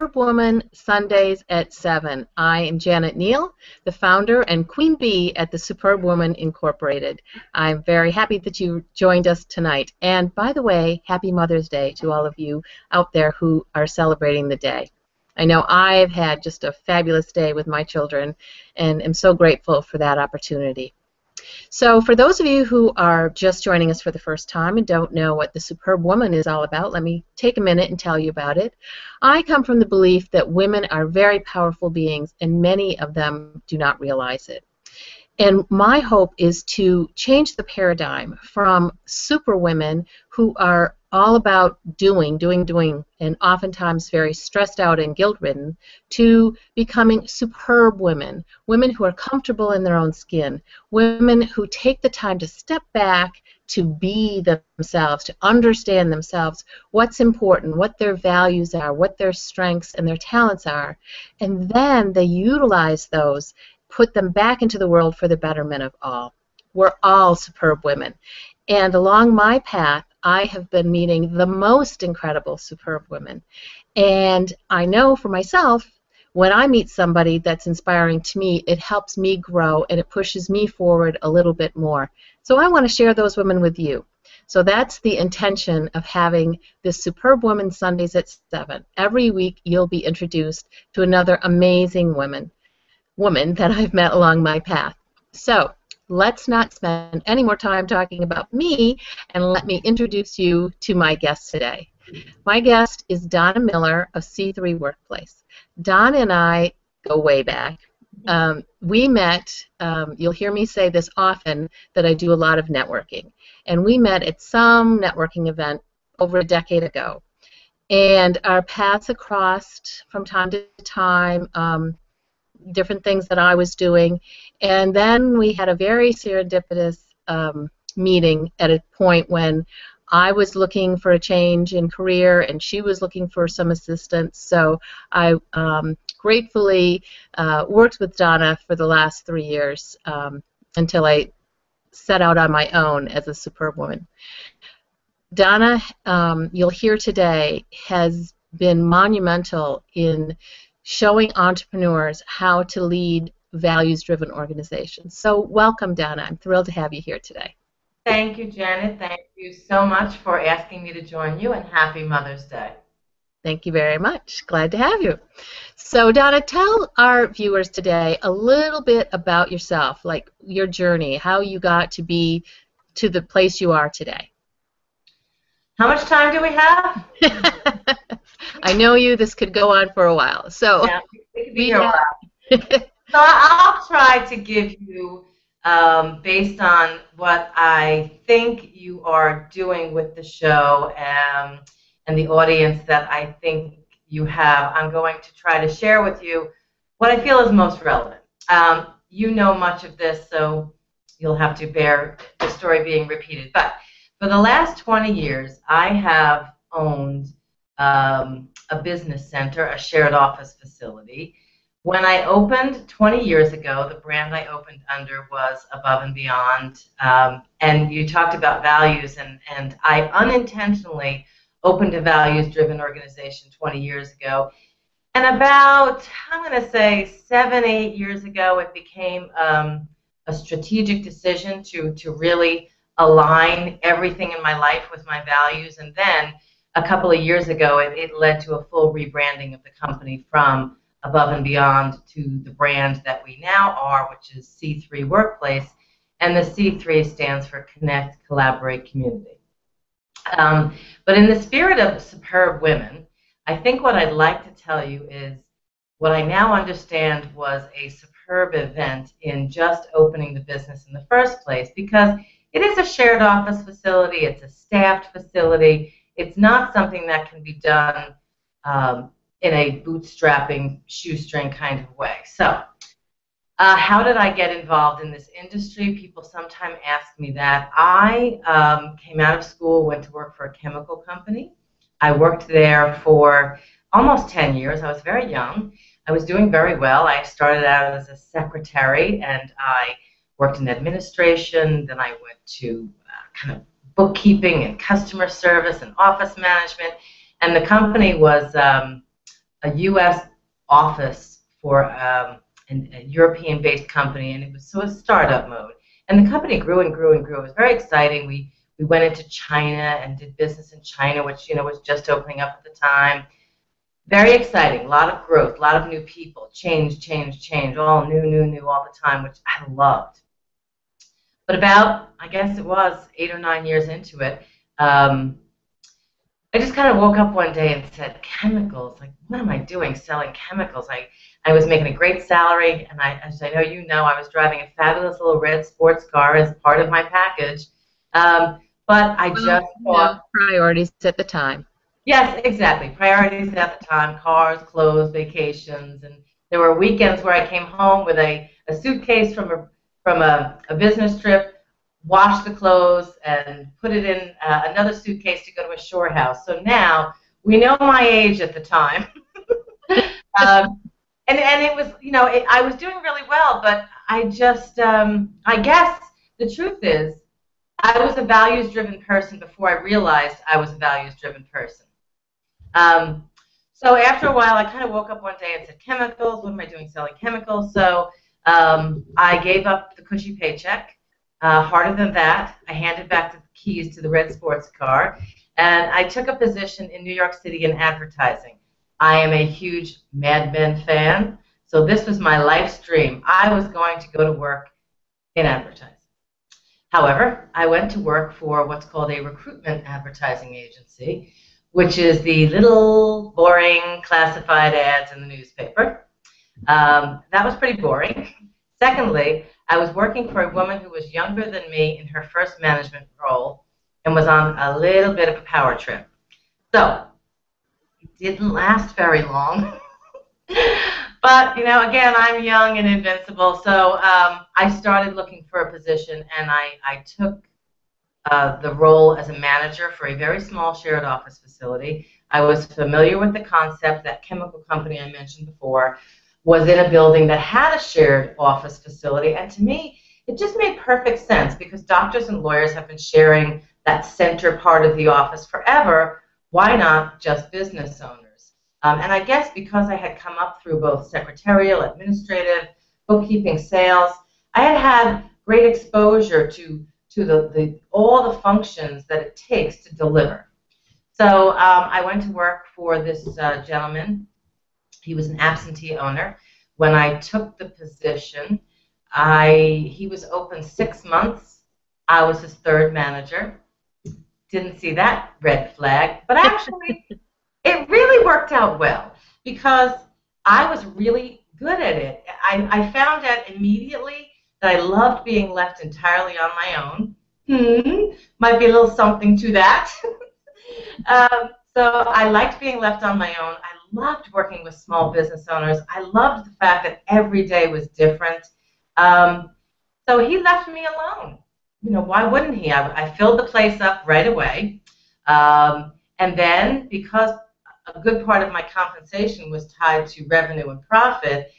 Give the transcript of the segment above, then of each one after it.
Woman Sundays at 7. I am Janet Neal, the founder and queen bee at the Superbwoman Incorporated. I'm very happy that you joined us tonight. And by the way, happy Mother's Day to all of you out there who are celebrating the day. I know I've had just a fabulous day with my children and am so grateful for that opportunity. So, for those of you who are just joining us for the first time and don't know what the Superbwoman is all about, let me take a minute and tell you about it. I come from the belief that women are very powerful beings, and many of them do not realize it. And my hope is to change the paradigm from superwomen who are all about doing, doing, doing, and oftentimes very stressed out and guilt ridden, to becoming superb women, women who are comfortable in their own skin, women who take the time to step back to be themselves, to understand themselves, what's important, what their values are, what their strengths and their talents are, and then they utilize those put them back into the world for the betterment of all. We're all superb women. And along my path, I have been meeting the most incredible superb women. And I know for myself, when I meet somebody that's inspiring to me, it helps me grow and it pushes me forward a little bit more. So I want to share those women with you. So that's the intention of having this Superbwoman Sundays at 7. Every week you'll be introduced to another amazing woman woman that I've met along my path. So let's not spend any more time talking about me and let me introduce you to my guest today. My guest is Donna Miller of C3 Workplace. Donna and I go way back. Um, we met, um, you'll hear me say this often, that I do a lot of networking. And we met at some networking event over a decade ago. And our paths crossed from time to time. Um, different things that I was doing. And then we had a very serendipitous um, meeting at a point when I was looking for a change in career and she was looking for some assistance. So I um, gratefully uh, worked with Donna for the last three years um, until I set out on my own as a superb woman. Donna, um, you'll hear today, has been monumental in showing entrepreneurs how to lead values driven organizations. So, welcome, Donna. I'm thrilled to have you here today. Thank you, Janet. Thank you so much for asking me to join you, and happy Mother's Day. Thank you very much. Glad to have you. So, Donna, tell our viewers today a little bit about yourself, like your journey, how you got to be to the place you are today. How much time do we have? I know you. This could go on for a while. So yeah, it could be a while. so I'll try to give you, um, based on what I think you are doing with the show um, and the audience that I think you have, I'm going to try to share with you what I feel is most relevant. Um, you know much of this, so you'll have to bear the story being repeated. But for the last 20 years, I have owned um, a business center, a shared office facility. When I opened 20 years ago, the brand I opened under was Above and Beyond. Um, and you talked about values, and, and I unintentionally opened a values driven organization 20 years ago. And about, I'm going to say, seven, eight years ago, it became um, a strategic decision to, to really align everything in my life with my values. And then a couple of years ago, it, it led to a full rebranding of the company from Above and Beyond to the brand that we now are, which is C3 Workplace. And the C3 stands for Connect, Collaborate, Community. Um, but in the spirit of superb women, I think what I'd like to tell you is what I now understand was a superb event in just opening the business in the first place because it is a shared office facility, it's a staffed facility, it's not something that can be done um, in a bootstrapping, shoestring kind of way. So, uh, how did I get involved in this industry? People sometimes ask me that. I um, came out of school, went to work for a chemical company. I worked there for almost 10 years. I was very young. I was doing very well. I started out as a secretary and I worked in administration. Then I went to uh, kind of bookkeeping and customer service and office management. And the company was um, a U.S. office for um, an, a European-based company, and it was so a startup mode. And the company grew and grew and grew. It was very exciting. We we went into China and did business in China, which you know was just opening up at the time. Very exciting. A lot of growth, a lot of new people, change, change, change, all new, new, new all the time, which I loved. But about, I guess it was eight or nine years into it, um, I just kind of woke up one day and said, chemicals, like, what am I doing selling chemicals? I, I was making a great salary, and I, as I know you know, I was driving a fabulous little red sports car as part of my package. Um, but I well, just thought. priorities at the time. Yes, exactly. Priorities at the time cars, clothes, vacations. And there were weekends where I came home with a, a suitcase from a, from a, a business trip wash the clothes and put it in uh, another suitcase to go to a shore house. So now we know my age at the time. um, and, and it was, you know, it, I was doing really well, but I just, um, I guess the truth is, I was a values driven person before I realized I was a values driven person. Um, so after a while, I kind of woke up one day and said, chemicals, what am I doing selling chemicals? So um, I gave up the cushy paycheck uh, harder than that, I handed back the keys to the red sports car, and I took a position in New York City in advertising. I am a huge Mad Men fan, so this was my life's dream. I was going to go to work in advertising. However, I went to work for what's called a recruitment advertising agency, which is the little boring classified ads in the newspaper. Um, that was pretty boring. Secondly, I was working for a woman who was younger than me in her first management role and was on a little bit of a power trip. So it didn't last very long. but, you know, again, I'm young and invincible. So um, I started looking for a position and I, I took uh, the role as a manager for a very small shared office facility. I was familiar with the concept, that chemical company I mentioned before was in a building that had a shared office facility. And to me, it just made perfect sense because doctors and lawyers have been sharing that center part of the office forever. Why not just business owners? Um, and I guess because I had come up through both secretarial, administrative, bookkeeping, sales, I had had great exposure to, to the, the, all the functions that it takes to deliver. So um, I went to work for this uh, gentleman he was an absentee owner. When I took the position, I he was open six months. I was his third manager. Didn't see that red flag, but actually, it really worked out well because I was really good at it. I, I found out immediately that I loved being left entirely on my own. Hmm, might be a little something to that. um, so I liked being left on my own. I loved working with small business owners. I loved the fact that every day was different. Um, so he left me alone. You know, why wouldn't he? I, I filled the place up right away. Um, and then, because a good part of my compensation was tied to revenue and profit,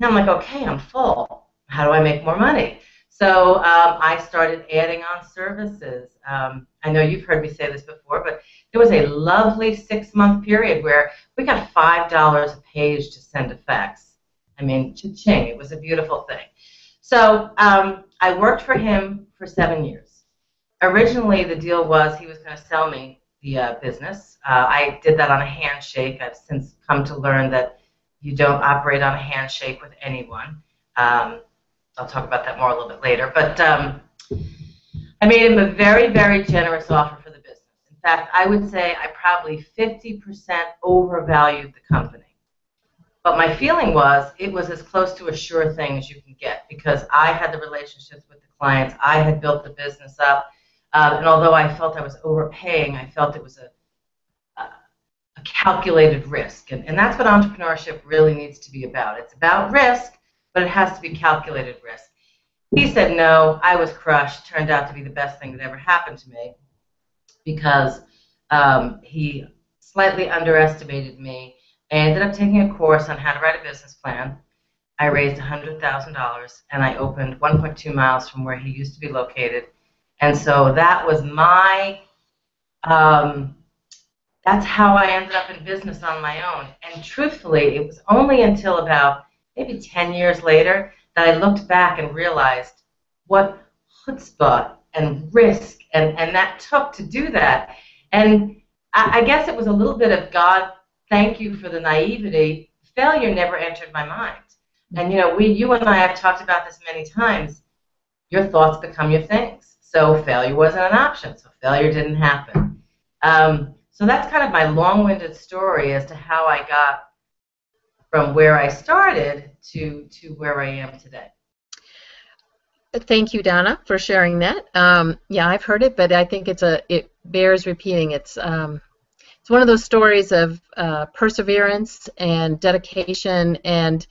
now I'm like, okay, I'm full. How do I make more money? So um, I started adding on services. Um, I know you've heard me say this before, but there was a lovely six month period where we got five dollars a page to send a fax. I mean, cha-ching! It was a beautiful thing. So um, I worked for him for seven years. Originally, the deal was he was going to sell me the uh, business. Uh, I did that on a handshake. I've since come to learn that you don't operate on a handshake with anyone. Um, I'll talk about that more a little bit later. But um, I made him a very, very generous offer for the business. In fact, I would say I probably 50% overvalued the company. But my feeling was it was as close to a sure thing as you can get because I had the relationships with the clients, I had built the business up, um, and although I felt I was overpaying, I felt it was a, a, calculated risk. And, and that's what entrepreneurship really needs to be about. It's about risk, but it has to be calculated risk. He said no. I was crushed. Turned out to be the best thing that ever happened to me because um, he slightly underestimated me. I ended up taking a course on how to write a business plan. I raised $100,000 and I opened 1.2 miles from where he used to be located. And so that was my um, that's how I ended up in business on my own. And truthfully, it was only until about maybe 10 years later that I looked back and realized what chutzpah and risk and, and that took to do that. And I, I guess it was a little bit of God, thank you for the naivety. Failure never entered my mind. And you know, we, you and I have talked about this many times. Your thoughts become your things. So failure wasn't an option. So failure didn't happen. Um, so that's kind of my long-winded story as to how I got from where I started to to where I am today. Thank you, Donna, for sharing that. Um, yeah, I've heard it, but I think it's a it bears repeating. It's um, it's one of those stories of uh, perseverance and dedication and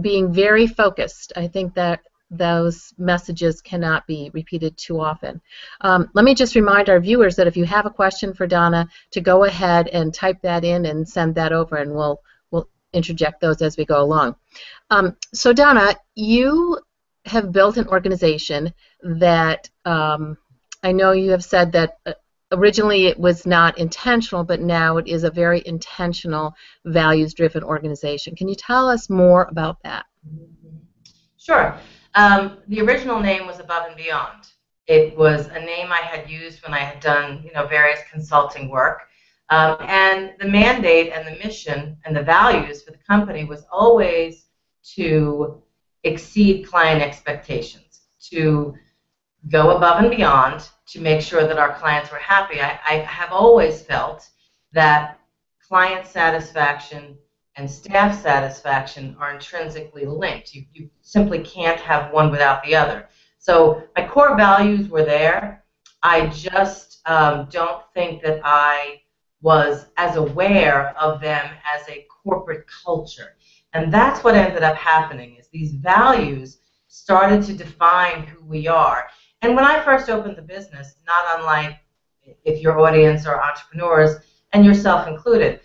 being very focused. I think that those messages cannot be repeated too often. Um, let me just remind our viewers that if you have a question for Donna, to go ahead and type that in and send that over, and we'll we'll interject those as we go along. Um, so Donna, you have built an organization that um, I know you have said that uh, originally it was not intentional, but now it is a very intentional, values-driven organization. Can you tell us more about that? Sure. Um, the original name was Above and Beyond. It was a name I had used when I had done, you know, various consulting work. Um, and the mandate and the mission and the values for the company was always to exceed client expectations, to go above and beyond to make sure that our clients were happy. I, I have always felt that client satisfaction and staff satisfaction are intrinsically linked. You, you simply can't have one without the other. So my core values were there. I just um, don't think that I was as aware of them as a corporate culture. And that's what ended up happening is these values started to define who we are. And when I first opened the business, not unlike if your audience are entrepreneurs and yourself included,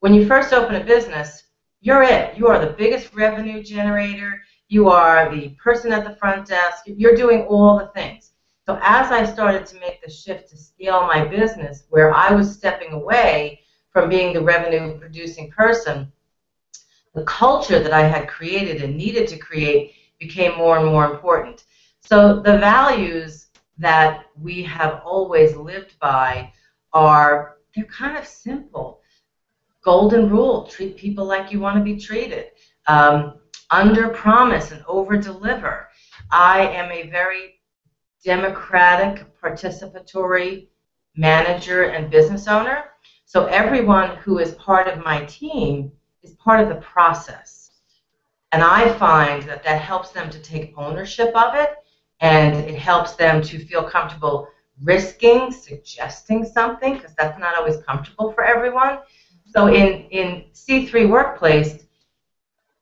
when you first open a business, you're it. You are the biggest revenue generator. You are the person at the front desk. You're doing all the things. So as I started to make the shift to scale my business, where I was stepping away from being the revenue producing person, the culture that I had created and needed to create became more and more important. So the values that we have always lived by are they're kind of simple. Golden rule: treat people like you want to be treated. Um, under promise and over deliver. I am a very democratic, participatory manager and business owner. So everyone who is part of my team is part of the process. And I find that that helps them to take ownership of it and it helps them to feel comfortable risking, suggesting something, because that's not always comfortable for everyone. So in, in C3 Workplace,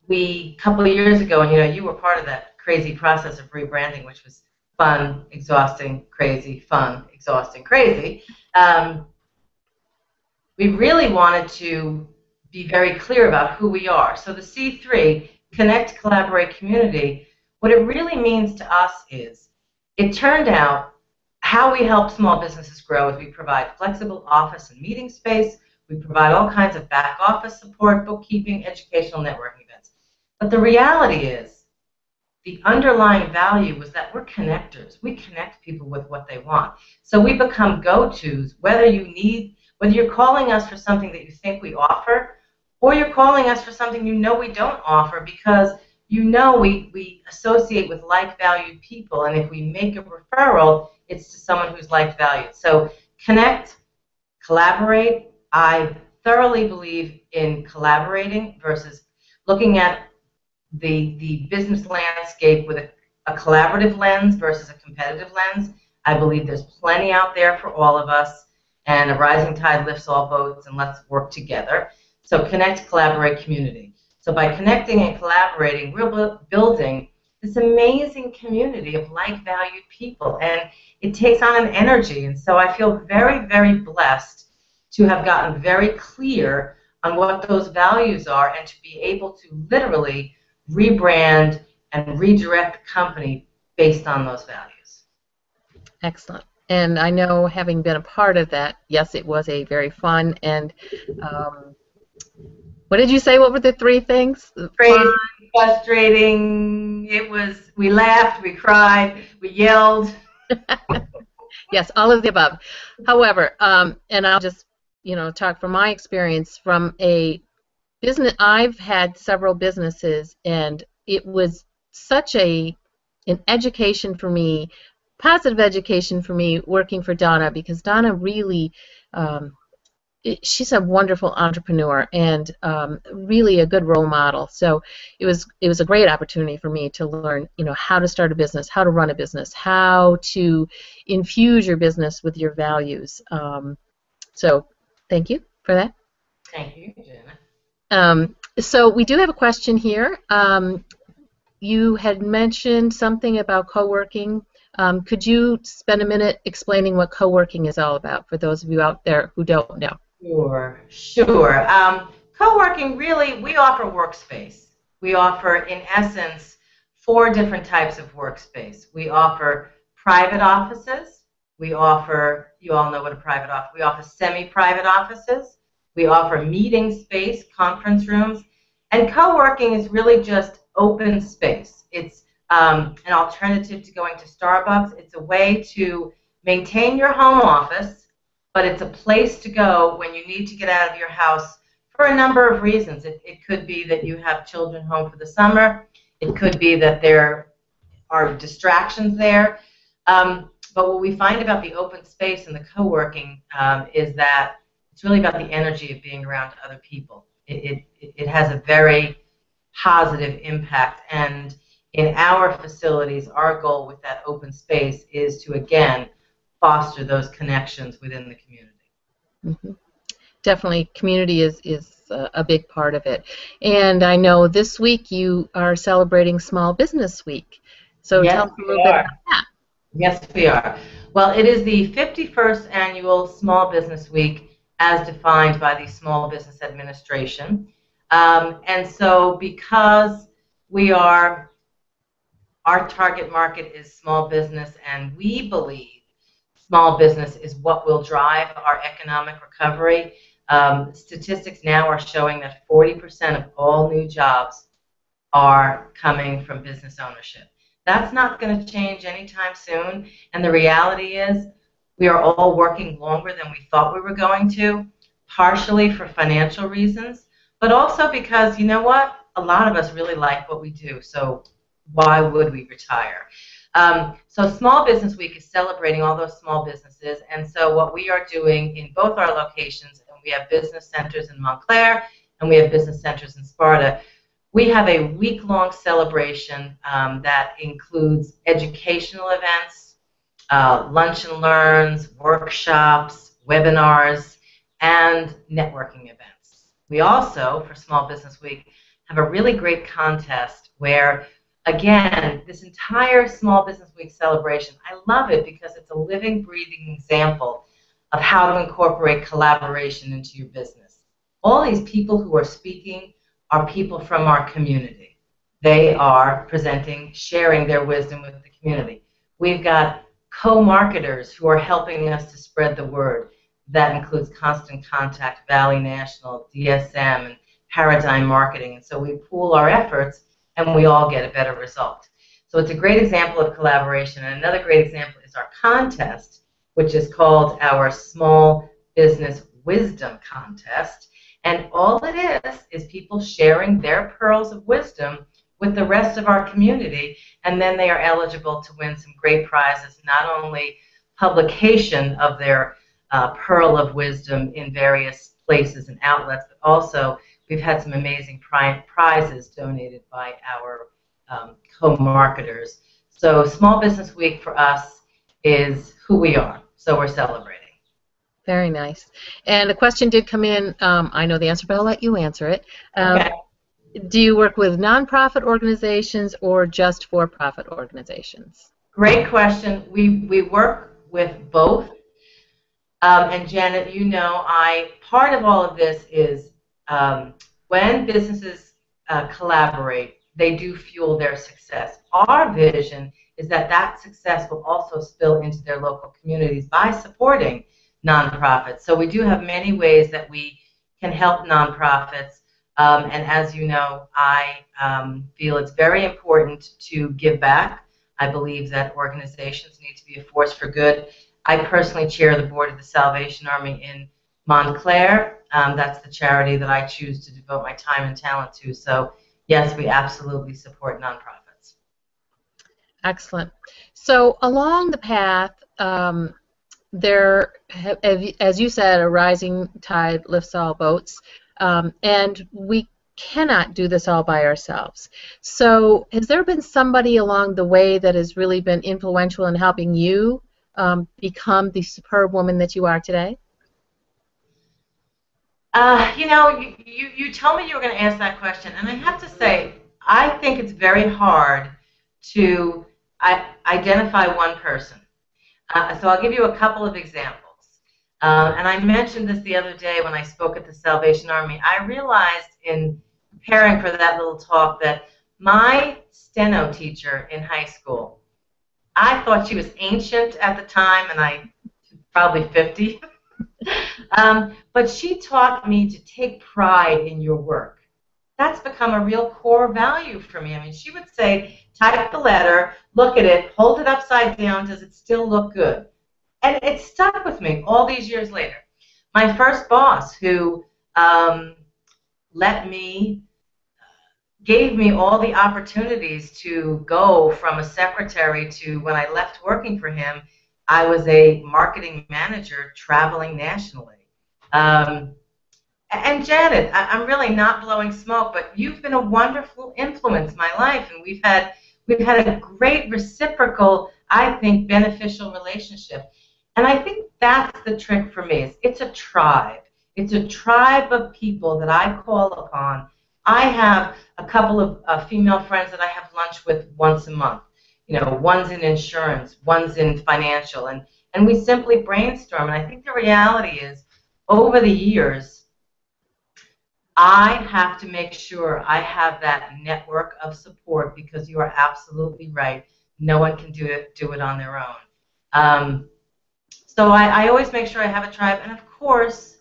we, a couple of years ago, and you know, you were part of that crazy process of rebranding, which was fun, exhausting, crazy, fun, exhausting, crazy. Um, we really wanted to be very clear about who we are. So the C3, Connect, Collaborate, Community, what it really means to us is it turned out how we help small businesses grow is we provide flexible office and meeting space. We provide all kinds of back office support, bookkeeping, educational networking events. But the reality is the underlying value was that we're connectors. We connect people with what they want. So we become go-tos, whether you need, whether you're calling us for something that you think we offer, or you're calling us for something you know we don't offer because you know we, we associate with like valued people, and if we make a referral, it's to someone who's like valued. So connect, collaborate. I thoroughly believe in collaborating versus looking at the, the business landscape with a, a collaborative lens versus a competitive lens. I believe there's plenty out there for all of us, and a rising tide lifts all boats, and let's work together. So connect, collaborate, community. So by connecting and collaborating, we're building this amazing community of like-valued people, and it takes on an energy. And so I feel very, very blessed to have gotten very clear on what those values are and to be able to literally rebrand and redirect the company based on those values. Excellent. and I know having been a part of that, yes, it was a very fun and um, what did you say? What were the three things? Crazy, frustrating. It was. We laughed, we cried, we yelled. yes, all of the above. However, um, and I'll just you know talk from my experience from a business. I've had several businesses, and it was such a an education for me, positive education for me working for Donna because Donna really. Um, she's a wonderful entrepreneur and um, really a good role model. So it was it was a great opportunity for me to learn, you know, how to start a business, how to run a business, how to infuse your business with your values. Um, so thank you for that. Thank you, Janet. Um, so we do have a question here. Um, you had mentioned something about co-working. Um, could you spend a minute explaining what co-working is all about for those of you out there who don't know? Sure, sure. Um, co-working really, we offer workspace. We offer, in essence, four different types of workspace. We offer private offices. We offer, you all know what a private office, we offer semi-private offices. We offer meeting space, conference rooms. And co-working is really just open space. It's um, an alternative to going to Starbucks. It's a way to maintain your home office but it's a place to go when you need to get out of your house for a number of reasons. It, it could be that you have children home for the summer. It could be that there are distractions there. Um, but what we find about the open space and the co-working um, is that it's really about the energy of being around other people. It, it, it has a very positive impact. And in our facilities, our goal with that open space is to, again, foster those connections within the community. Mm-hmm. Definitely, community is is a big part of it. And I know this week you are celebrating Small Business Week. So yes, tell us a little bit about that. Yes, we are. Well, it is the 51st annual Small Business Week as defined by the Small Business Administration. Um, and so because we are, our target market is small business, and we believe small business is what will drive our economic recovery. Um, statistics now are showing that 40% of all new jobs are coming from business ownership. That's not going to change anytime soon. And the reality is, we are all working longer than we thought we were going to, partially for financial reasons, but also because, you know what? A lot of us really like what we do, so why would we retire? Um, so Small Business Week is celebrating all those small businesses, and so what we are doing in both our locations, and we have business centers in Montclair, and we have business centers in Sparta, we have a week-long celebration um, that includes educational events, uh, lunch and learns, workshops, webinars, and networking events. We also, for Small Business Week, have a really great contest where again, this entire Small Business Week celebration, I love it because it's a living, breathing example of how to incorporate collaboration into your business. All these people who are speaking are people from our community. They are presenting, sharing their wisdom with the community. We've got co-marketers who are helping us to spread the word. That includes Constant Contact, Valley National, DSM, and Paradigm Marketing. And so we pool our efforts and we all get a better result. So it's a great example of collaboration. And another great example is our contest, which is called our Small Business Wisdom Contest. And all it is is people sharing their pearls of wisdom with the rest of our community, and then they are eligible to win some great prizes, not only publication of their uh, pearl of wisdom in various places and outlets, but also We've had some amazing pri prizes donated by our um, co-marketers. So Small Business Week for us is who we are. So we're celebrating. Very nice. And a question did come in. Um, I know the answer, but I'll let you answer it. Um, okay. Do you work with nonprofit organizations or just for-profit organizations? Great question. We we work with both. Um, and Janet, you know, I part of all of this is um, when businesses uh, collaborate, they do fuel their success. Our vision is that that success will also spill into their local communities by supporting nonprofits. So we do have many ways that we can help nonprofits. Um, and as you know, I um, feel it's very important to give back. I believe that organizations need to be a force for good. I personally chair the board of the Salvation Army in Montclair. Um, that's the charity that I choose to devote my time and talent to. So, yes, we absolutely support nonprofits. Excellent. So, along the path, um, there, as you said, a rising tide lifts all boats, um, and we cannot do this all by ourselves. So, has there been somebody along the way that has really been influential in helping you um, become the superb woman that you are today? Uh, you know, you, you, you me you were going to ask that question, and I have to say, I think it's very hard to I, identify one person. Uh, so I'll give you a couple of examples. Uh, and I mentioned this the other day when I spoke at the Salvation Army. I realized in preparing for that little talk that my steno teacher in high school, I thought she was ancient at the time, and I probably 50. um, but she taught me to take pride in your work. That's become a real core value for me. I mean, she would say, type the letter, look at it, hold it upside down, does it still look good? And it stuck with me all these years later. My first boss, who um, let me, gave me all the opportunities to go from a secretary to when I left working for him, I was a marketing manager traveling nationally. Um, and Janet, I, am really not blowing smoke, but you've been a wonderful influence in my life, and we've had we've had a great reciprocal, I think, beneficial relationship. And I think that's the trick for me. Is it's a tribe. It's a tribe of people that I call upon. I have a couple of uh, female friends that I have lunch with once a month you know, one's in insurance, one's in financial, and, and we simply brainstorm. And I think the reality is, over the years, I have to make sure I have that network of support because you are absolutely right. No one can do it do it on their own. Um, so I, I always make sure I have a tribe, and of course,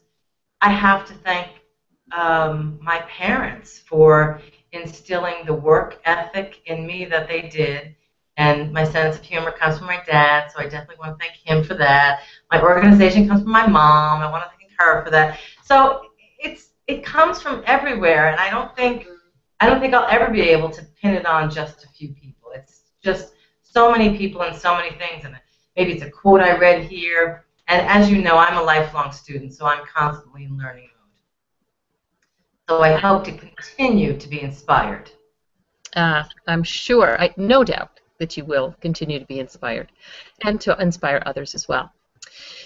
I have to thank um, my parents for instilling the work ethic in me that they did and my sense of humor comes from my dad, so I definitely want to thank him for that. My organization comes from my mom. I want to thank her for that. So it's it comes from everywhere, and I don't think I don't think I'll ever be able to pin it on just a few people. It's just so many people and so many things, and maybe it's a quote I read here. And as you know, I'm a lifelong student, so I'm constantly in learning mode. So I hope to continue to be inspired. Uh, I'm sure, I, no doubt that you will continue to be inspired and to inspire others as well.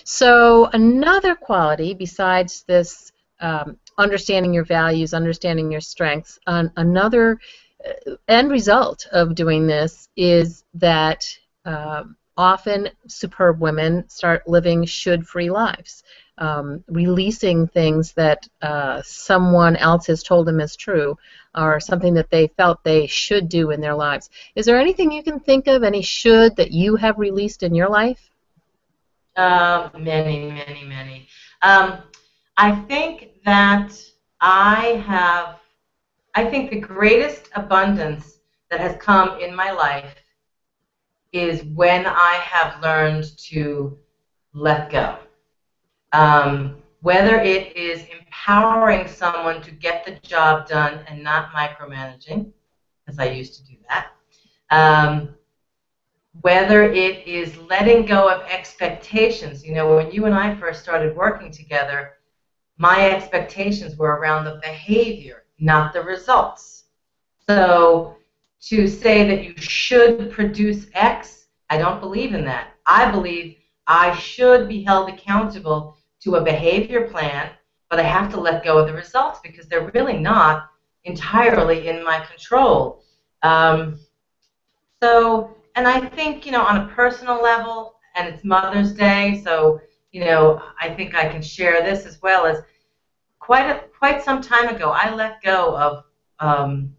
So another quality besides this um, understanding your values, understanding your strengths, another uh, end result of doing this is that uh, often superb women start living should-free lives, um, releasing things that uh, someone else has told them is true, or something that they felt they should do in their lives. Is there anything you can think of, any should that you have released in your life? Uh, many, many, many. Um, I think that I have, I think the greatest abundance that has come in my life is when I have learned to let go. Um, whether it is empowering someone to get the job done and not micromanaging, as I used to do that, um, whether it is letting go of expectations. You know, when you and I first started working together, my expectations were around the behavior, not the results. So to say that you should produce X, I don't believe in that. I believe I should be held accountable to a behavior plan, but I have to let go of the results because they're really not entirely in my control. Um, so, and I think, you know, on a personal level, and it's Mother's Day, so, you know, I think I can share this as well as quite a, quite some time ago, I let go of um,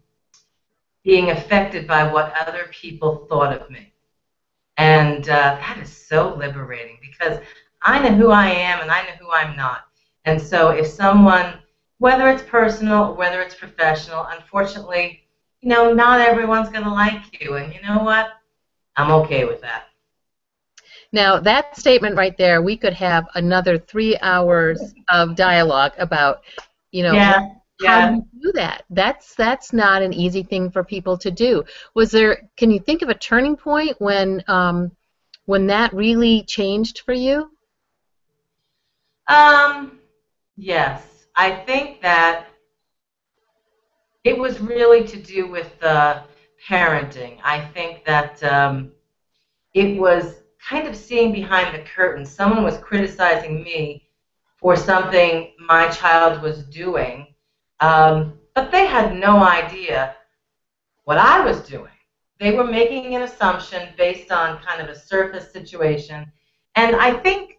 being affected by what other people thought of me. And uh, that is so liberating because I know who I am and I know who I'm not. And so if someone, whether it's personal or whether it's professional, unfortunately, you know, not everyone's going to like you. And you know what? I'm okay with that. Now, that statement right there, we could have another three hours of dialogue about, you know, yeah, how do you do that? That's that's not an easy thing for people to do. Was there? Can you think of a turning point when um, when that really changed for you? Um, yes, I think that it was really to do with the parenting. I think that um, it was kind of seeing behind the curtain. Someone was criticizing me for something my child was doing, um, but they had no idea what I was doing. They were making an assumption based on kind of a surface situation. And I think,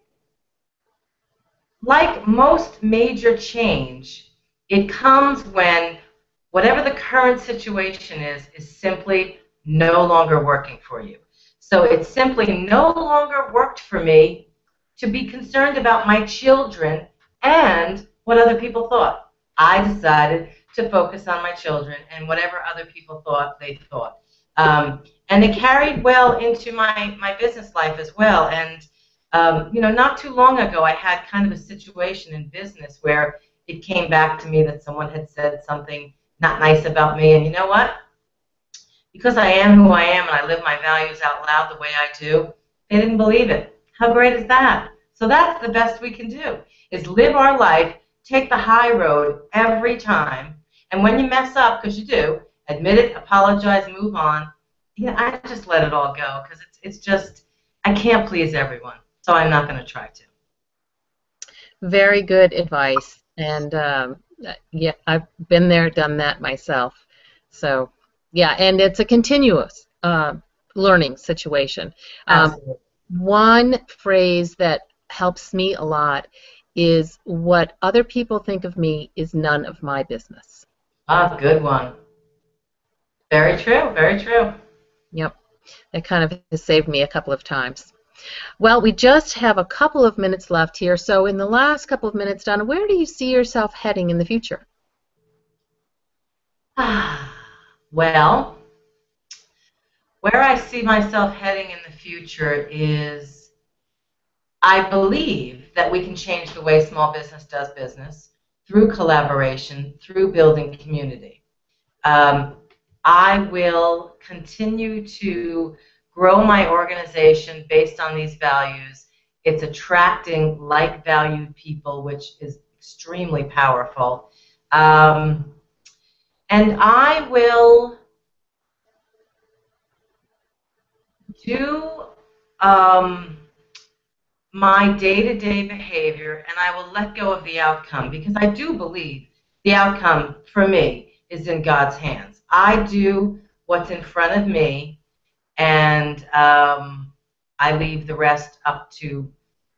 like most major change, it comes when whatever the current situation is, is simply no longer working for you. So it simply no longer worked for me to be concerned about my children and what other people thought. I decided to focus on my children and whatever other people thought they thought. Um, and it carried well into my, my business life as well. And, um, you know, not too long ago, I had kind of a situation in business where it came back to me that someone had said something not nice about me. And you know what? because I am who I am and I live my values out loud the way I do, they didn't believe it. How great is that? So that's the best we can do, is live our life, take the high road every time, and when you mess up, because you do, admit it, apologize, move on. Know, I just let it all go because it's, it's just, I can't please everyone, so I'm not going to try to. Very good advice. And um, yeah, I've been there, done that myself. So yeah, and it's a continuous uh, learning situation. Um, one phrase that helps me a lot is what other people think of me is none of my business. Ah, good one. Very true, very true. Yep. That kind of has saved me a couple of times. Well, we just have a couple of minutes left here. So, in the last couple of minutes, Donna, where do you see yourself heading in the future? Ah. Well, where I see myself heading in the future is I believe that we can change the way small business does business through collaboration, through building community. Um, I will continue to grow my organization based on these values. It's attracting like valued people, which is extremely powerful. Um, and I will do um, my day-to-day behavior and I will let go of the outcome because I do believe the outcome for me is in God's hands. I do what's in front of me and um, I leave the rest up to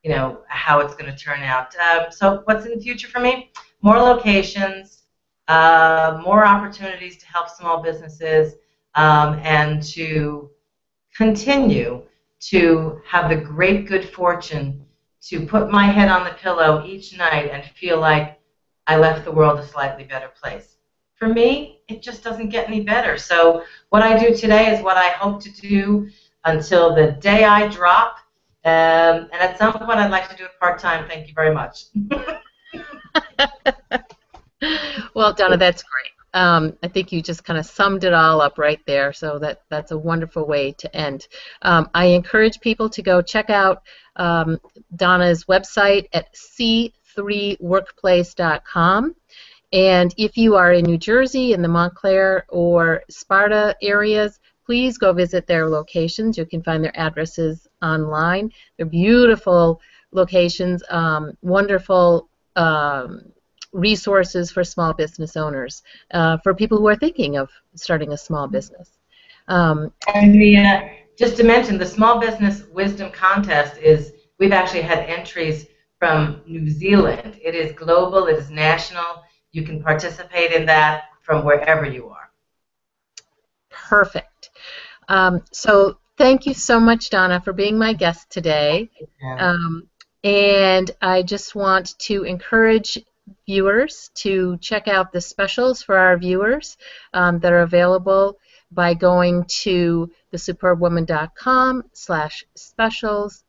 you know how it's going to turn out. Um, so what's in the future for me? More locations, uh, more opportunities to help small businesses, um, and to continue to have the great good fortune to put my head on the pillow each night and feel like I left the world a slightly better place. For me, it just doesn't get any better. So what I do today is what I hope to do until the day I drop. Um, and at some point, I'd like to do it part time. Thank you very much. well, Donna, that's great. Um, I think you just kind of summed it all up right there. So that that's a wonderful way to end. Um, I encourage people to go check out um, Donna's website at c3workplace.com. And if you are in New Jersey, in the Montclair or Sparta areas, please go visit their locations. You can find their addresses online. They're beautiful locations, um, wonderful um, resources for small business owners, uh, for people who are thinking of starting a small business. Um, and the, uh, just to mention, the Small Business Wisdom Contest is, we've actually had entries from New Zealand. It is global, it is national. You can participate in that from wherever you are. perfect. Um, so thank you so much, Donna, for being my guest today. Um, and I just want to encourage viewers to check out the specials for our viewers um, that are available by going to thesuperbwoman.com slash specials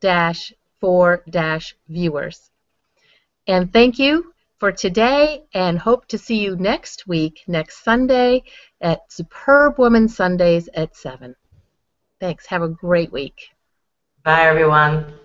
dash for dash viewers. And thank you for today and hope to see you next week, next Sunday at Superbwoman Sundays at 7. Thanks. Have a great week. Bye, everyone.